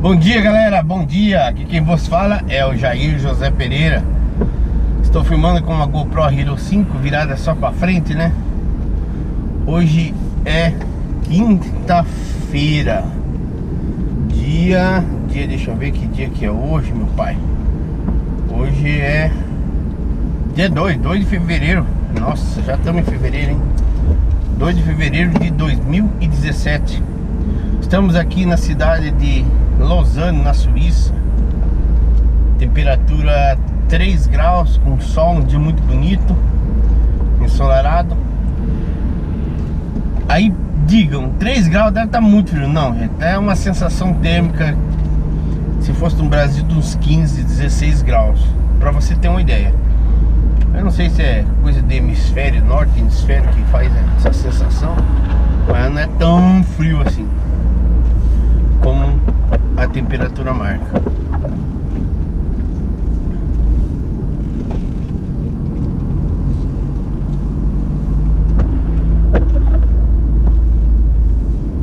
Bom dia galera, bom dia. Aqui quem vos fala é o Jair José Pereira. Estou filmando com uma GoPro Hero 5 virada só pra frente, né? Hoje é quinta-feira. Dia... Dia, deixa eu ver que dia que é hoje, meu pai. Hoje é... Dia 2, 2 de fevereiro. Nossa, já estamos em fevereiro, hein? 2 de fevereiro de 2017 Estamos aqui na cidade de Lausanne, na Suíça. Temperatura 3 graus, com sol, um dia muito bonito Ensolarado. Aí digam, 3 graus deve estar tá muito frio. Não, gente, é uma sensação térmica Se fosse no Brasil de uns 15, 16 graus Pra você ter uma ideia. Eu não sei se é coisa de hemisfério norte, hemisfério que faz essa sensação Mas não é tão frio assim a temperatura marca.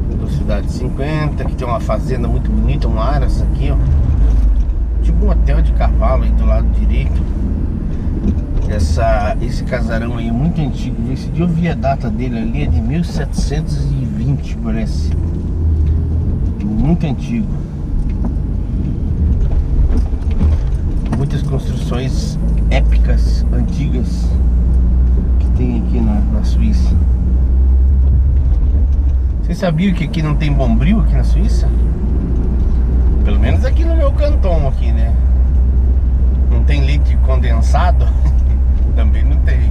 Velocidade 50, aqui tem uma fazenda muito bonita, um aras aqui, ó. Tipo um hotel de cavalo aí do lado direito. Essa, esse casarão aí é muito antigo. Esse dia eu vi a data dele ali, é de 1720, parece muito antigo. Muitas construções épicas, antigas que tem aqui na, na Suíça. Vocês sabiam que aqui não tem bombril aqui na Suíça? Pelo menos aqui no meu cantão aqui, né? Não tem leite condensado? também não tem.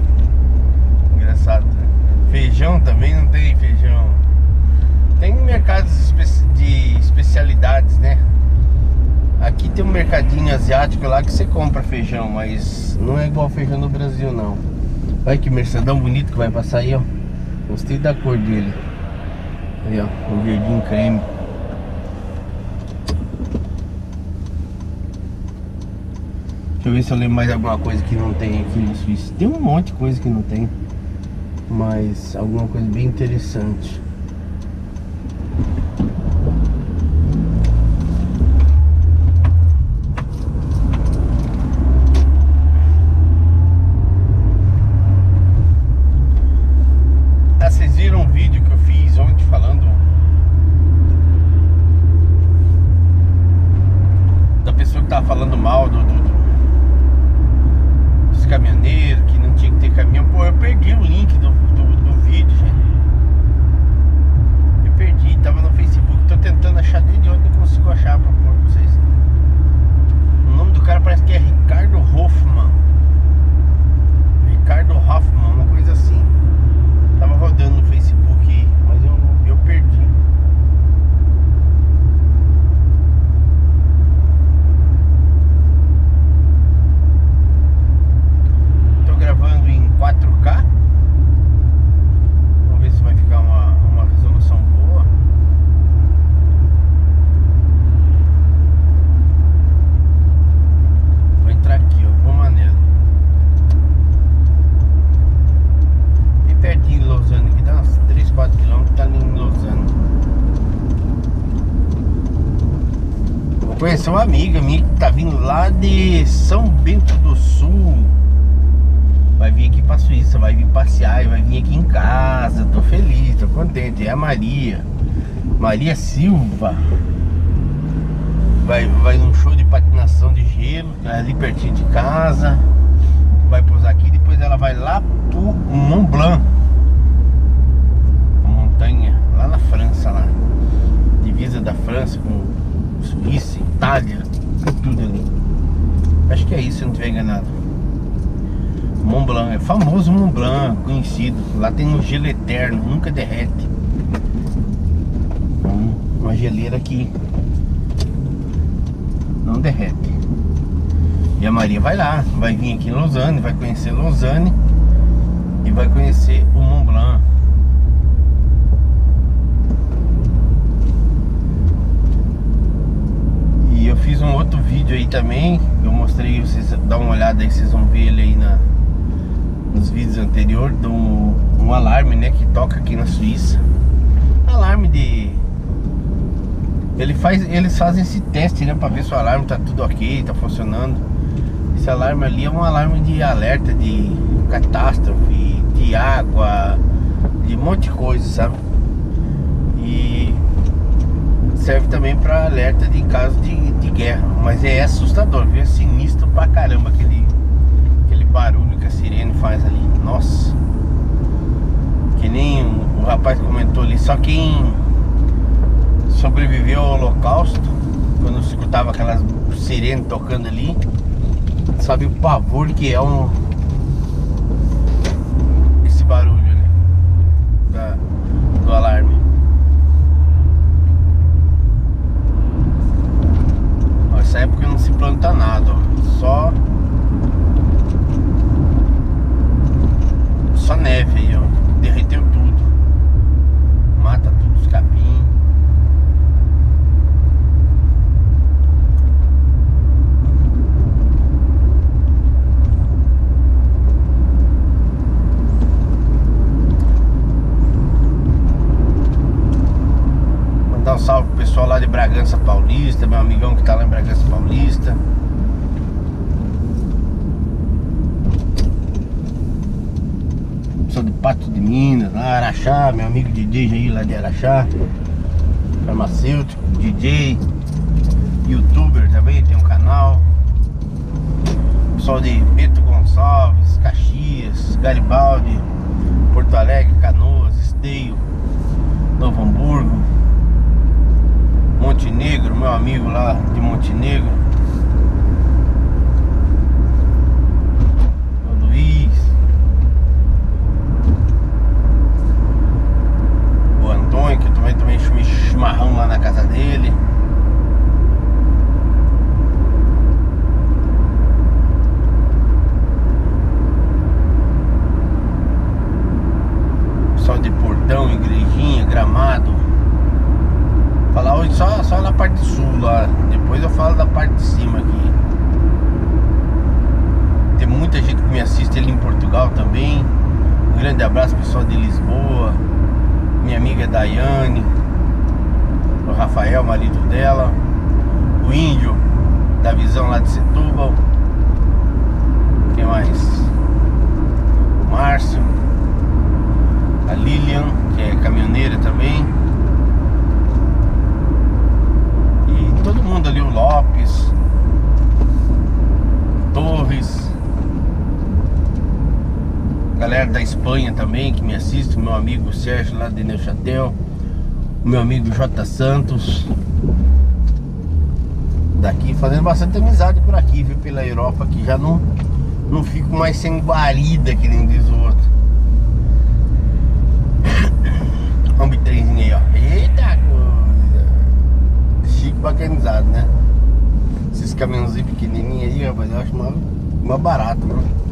Engraçado. Né? Feijão também não tem feijão. Tem mercados de especialidades, né? Aqui tem um mercadinho asiático lá que você compra feijão, mas não é igual feijão no Brasil não. Olha que mercedão bonito que vai passar aí, ó. Gostei da cor dele. Aí, ó, o verdinho creme. Deixa eu ver se eu lembro mais alguma coisa que não tem aqui no Suíça. Tem um monte de coisa que não tem. Mas alguma coisa bem interessante. mal do, do, do, dos caminhoneiros, que não tinha que ter caminhão. Pô, eu perdi o link do, conhecer uma amiga minha que tá vindo lá de São Bento do Sul. Vai vir aqui pra Suíça, vai vir passear, vai vir aqui em casa. Tô feliz, tô contente. É a Maria. Maria Silva. Vai, vai num show de patinação de gelo, é ali pertinho de casa. Vai pousar aqui, depois ela vai lá pro Mont Blanc. A montanha, lá na França, lá. Divisa da França com Suíça, Itália, tudo ali. Acho que é isso, se eu não estiver enganado. Mont Famoso Mont Blanc, conhecido. Lá tem um gelo eterno, nunca derrete. Hum, uma geleira que não derrete. E a Maria vai lá, vai vir aqui em Lausanne, vai conhecer Lausanne e vai conhecer o Mont Blanc. eu fiz um outro vídeo aí também Eu mostrei, vocês dá uma olhada aí, vocês vão ver ele aí na, nos vídeos anteriores do um alarme, né, que toca aqui na Suíça Alarme de Ele faz, eles fazem esse teste, né? Pra ver se o alarme tá tudo ok, tá funcionando. Esse alarme ali é um alarme de alerta de catástrofe, de água, de um monte de coisa, sabe? E serve também para alerta de caso de, de guerra. Mas é assustador, viu? É sinistro pra caramba aquele barulho que a sirene faz ali. Nossa. Que nem o, rapaz comentou ali, só quem sobreviveu ao holocausto, quando escutava aquelas sirenes tocando ali, sabe o pavor que é um esse barulho, né? Da, do alarme. Nessa época não se planta nada, ó. só só neve aí, ó. Derreteu tudo. Mata tudo os capim. Mandar um salve pro pessoal lá de Bragança Paulista, meu amigão que tá lá em Bragança Paulista. Sou de Pato de Minas, lá Araxá, meu amigo DJ aí lá de Araxá. Farmacêutico, DJ, youtuber também, tem um canal. Pessoal de Beto Gonçalves, Caxias, Garibaldi, Porto Alegre, Canoas, Esteio, Novo Hamburgo, Montenegro, meu amigo lá de Montenegro. O Luiz. O Antônio, que eu também tomei chimarrão lá na casa dele. Pessoal de Portão, Igrejinha, Gramado. Falar hoje só, só na parte sul lá. Depois eu falo da parte de cima aqui. Tem muita gente que me assiste ali em Portugal também. Um grande abraço pessoal de Lisboa. Minha amiga Daiane. O Rafael, marido dela. O índio da visão lá de Setúbal. Quem mais? O Márcio. A Lilian, que é caminhoneira também. O Lopes, Torres, galera da Espanha também que me assiste, meu amigo Sérgio lá de Neuchatel, o meu amigo J Santos. Daqui fazendo bastante amizade por aqui, viu? Pela Europa aqui já não, não fico mais sem guarida que nem diz o outro. Olha bitrenzinho aí, ó. Eita bacanizado, né? Esses caminhãozinhos pequenininhos aí, rapaz, eu acho mais, mais barato, mano.